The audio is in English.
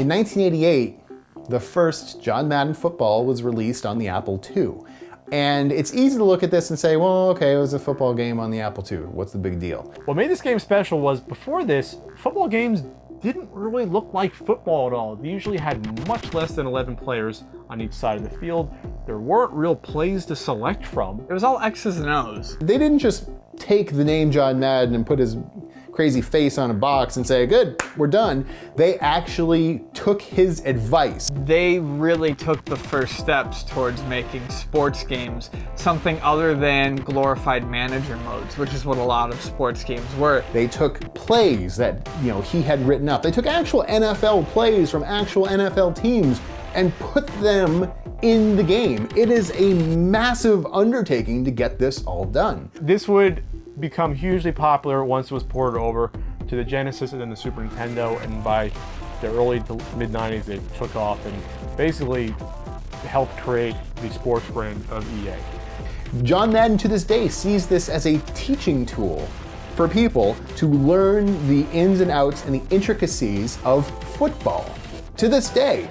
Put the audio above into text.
In 1988, the first John Madden football was released on the Apple II. And it's easy to look at this and say, well, okay, it was a football game on the Apple II. What's the big deal? What made this game special was before this, football games didn't really look like football at all. They usually had much less than 11 players on each side of the field. There weren't real plays to select from. It was all X's and O's. They didn't just take the name John Madden and put his crazy face on a box and say, good, we're done. They actually took his advice. They really took the first steps towards making sports games something other than glorified manager modes, which is what a lot of sports games were. They took plays that, you know, he had written up. They took actual NFL plays from actual NFL teams and put them in the game. It is a massive undertaking to get this all done. This would become hugely popular once it was ported over to the Genesis and then the Super Nintendo. And by the early to mid 90s, they took off and basically helped create the sports brand of EA. John Madden to this day sees this as a teaching tool for people to learn the ins and outs and the intricacies of football. To this day.